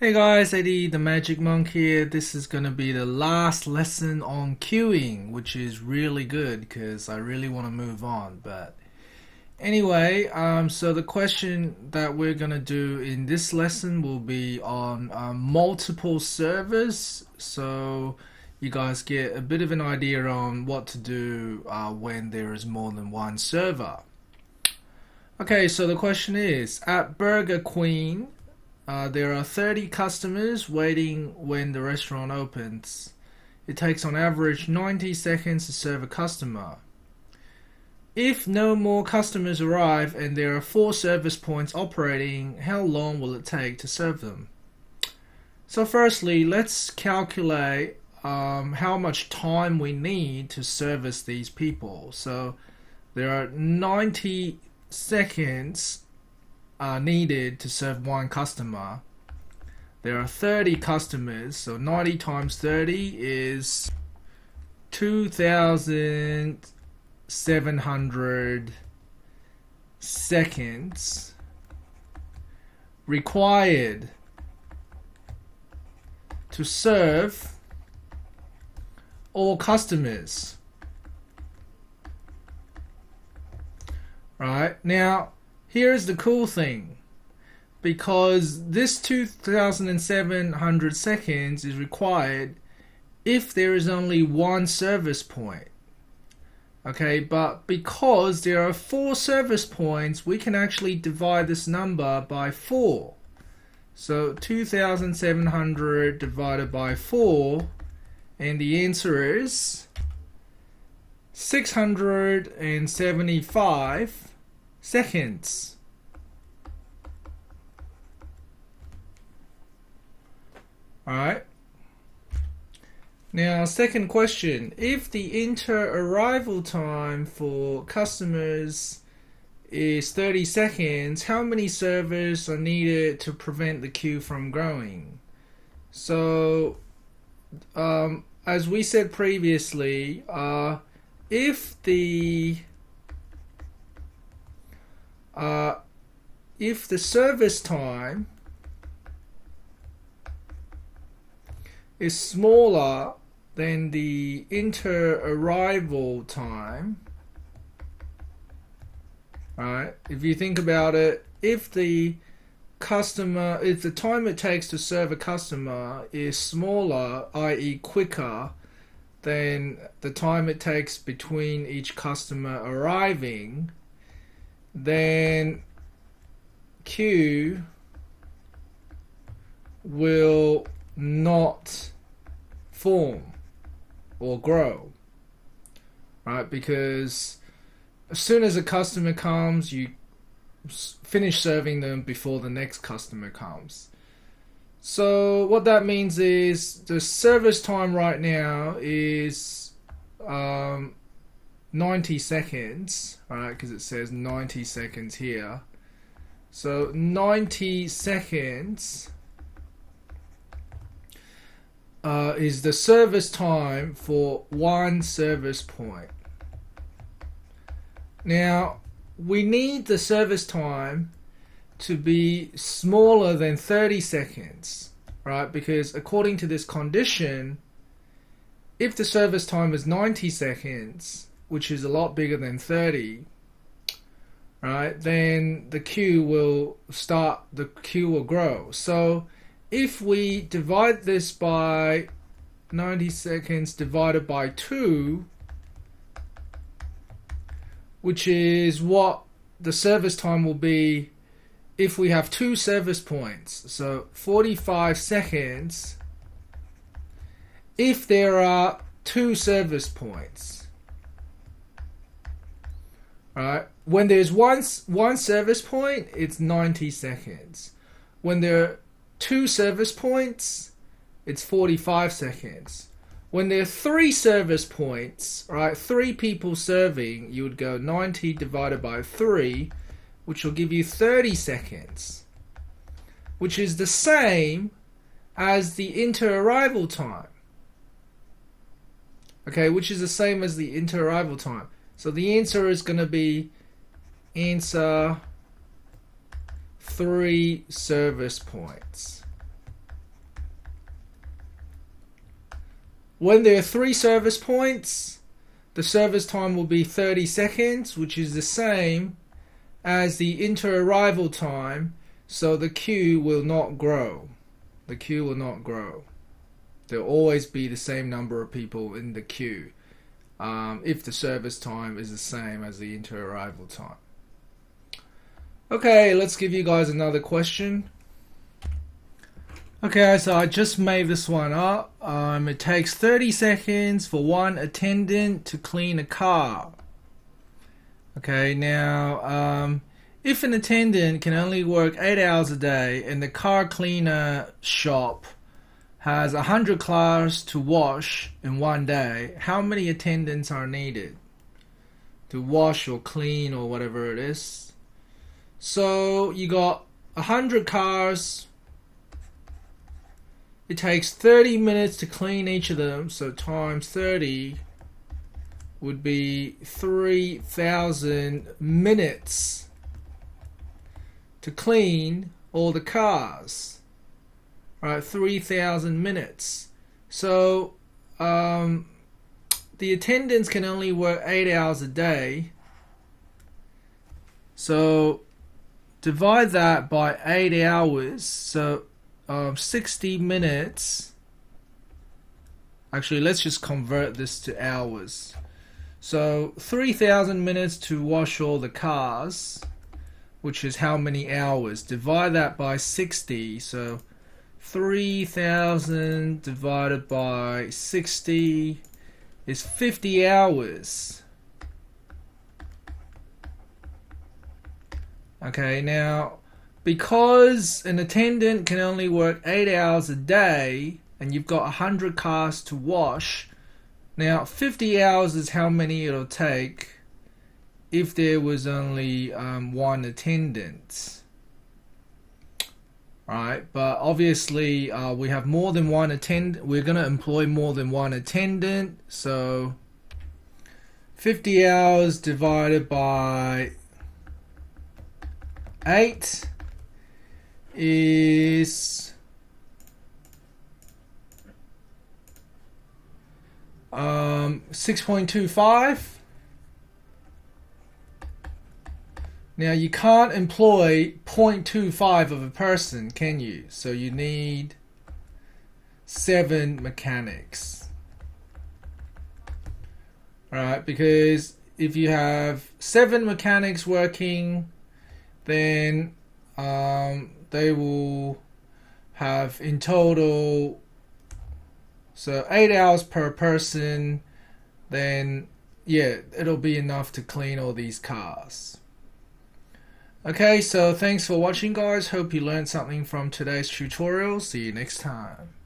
Hey guys, Eddie the Magic Monk here. This is going to be the last lesson on queuing, which is really good because I really want to move on. But anyway, um, so the question that we're going to do in this lesson will be on um, multiple servers. So you guys get a bit of an idea on what to do uh, when there is more than one server. Okay, so the question is at Burger Queen uh, there are 30 customers waiting when the restaurant opens. It takes on average 90 seconds to serve a customer. If no more customers arrive and there are four service points operating, how long will it take to serve them? So, firstly, let's calculate um, how much time we need to service these people. So, there are 90 seconds are needed to serve one customer. There are 30 customers, so 90 times 30 is 2,700 seconds required to serve all customers. Right now, Here's the cool thing. Because this 2700 seconds is required if there is only one service point. Okay, but because there are four service points, we can actually divide this number by 4. So 2700 divided by 4, and the answer is 675 seconds. Alright. Now, second question. If the inter-arrival time for customers is 30 seconds, how many servers are needed to prevent the queue from growing? So, um, as we said previously, uh, if the uh, if the service time is smaller than the inter-arrival time, right? If you think about it, if the customer, if the time it takes to serve a customer is smaller, i.e., quicker, than the time it takes between each customer arriving, then queue will not form or grow, right? Because as soon as a customer comes, you finish serving them before the next customer comes. So what that means is the service time right now is um, 90 seconds, right? Because it says 90 seconds here. So 90 seconds uh, is the service time for one service point. Now, we need the service time to be smaller than 30 seconds, right? Because according to this condition, if the service time is 90 seconds, which is a lot bigger than 30, right, then the queue will start, the queue will grow. So if we divide this by 90 seconds divided by 2, which is what the service time will be if we have two service points. So 45 seconds if there are two service points right? When there's one one service point, it's 90 seconds. When there are two service points, it's 45 seconds. When there are three service points, right, three people serving, you would go 90 divided by 3, which will give you 30 seconds, which is the same as the inter-arrival time. Okay, which is the same as the inter-arrival time. So the answer is going to be answer three service points. When there are three service points, the service time will be 30 seconds, which is the same as the inter-arrival time, so the queue will not grow. The queue will not grow. There will always be the same number of people in the queue um, if the service time is the same as the inter-arrival time. Okay, let's give you guys another question. Okay, so I just made this one up. Um, it takes 30 seconds for one attendant to clean a car. Okay, now, um, if an attendant can only work 8 hours a day and the car cleaner shop has 100 cars to wash in one day, how many attendants are needed to wash or clean or whatever it is? So, you got 100 cars it takes 30 minutes to clean each of them, so times 30 would be 3,000 minutes to clean all the cars. Right, 3,000 minutes. So, um, the attendants can only work 8 hours a day. So, divide that by 8 hours. So, um, 60 minutes. Actually, let's just convert this to hours. So 3,000 minutes to wash all the cars, which is how many hours? Divide that by 60. So 3,000 divided by 60 is 50 hours. Okay, now because an attendant can only work eight hours a day and you've got 100 cars to wash, now 50 hours is how many it'll take if there was only um, one attendant. Right, but obviously uh, we have more than one attendant. We're going to employ more than one attendant, so 50 hours divided by 8 is um, 6.25. Now you can't employ 0.25 of a person, can you? So you need seven mechanics. Alright, because if you have seven mechanics working, then um, they will have in total so eight hours per person then yeah it'll be enough to clean all these cars okay so thanks for watching guys. Hope you learned something from today's tutorial. See you next time